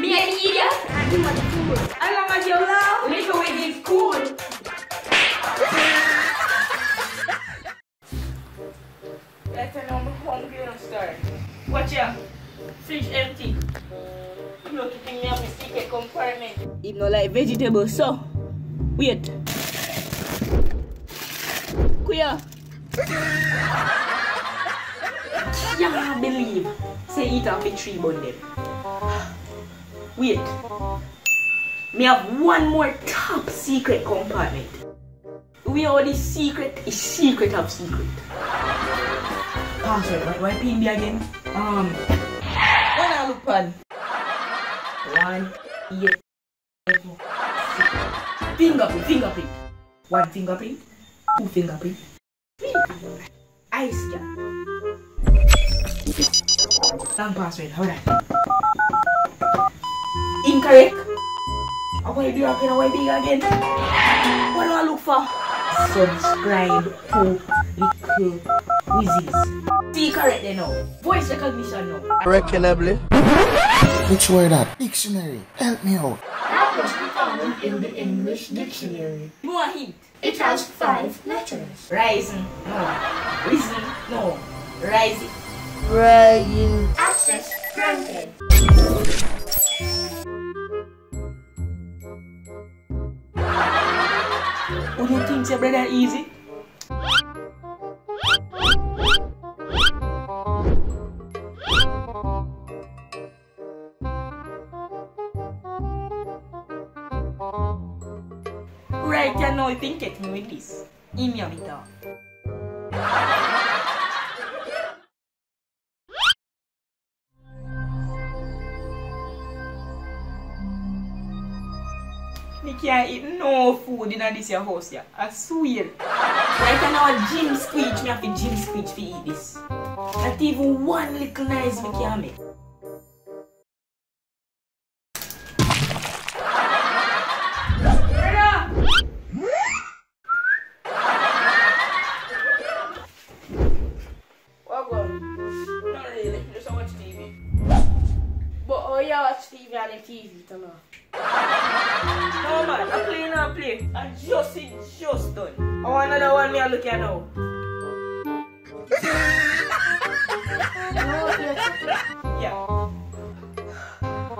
Me an idiot? And him a the fool. As long as you laugh, Likkle Wizzies cool. Let's say I'm hungry and start. Watch ya. Fridge empty. Look, you think me have a secret compartment. If not like vegetables, so. Wait. Kuya. Can't believe. Say eat off the tree bun them. Wait. Me have one more top secret compartment. We are the secret is secret of secret. Password, why, why pin me again? Um, when I look pan. One, eight, seven, six. Fingerprint, fingerprint. One fingerprint, two fingerprint, three fingerprint. I scan. Wrong password, hold on. Incorrect. I want to do again, I want to big again. What do I look for? Subscribe to Likkle Wizzies. See correct then now. Voice recognition now. Reckonably. Which word that? Dictionary. Help me out. That was found in the English dictionary. More hint. It has five letters. Rising. No. Risen. No. Rising. Ryan. Access granted. Who you think your brother easy? Right, you know you think me with this. Email me down. Me can't eat no food in this your house, yeah. I swear. Right now, gym squeeze, me have to gym squeeze to eat this. Not even one little nice me can't make. Oh yeah, watch on the TV to know. No man, I play now play. I just it just done. I want another one me I look at now. Yeah.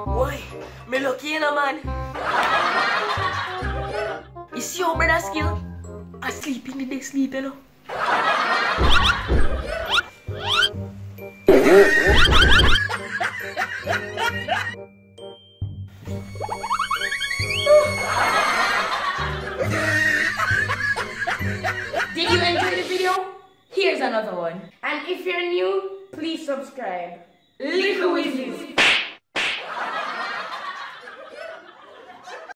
Why? me lucky you know man. You see your brother skill? I sleep in the day sleep you know. Did you enjoy the video? Here's another one. And if you're new, please subscribe. Little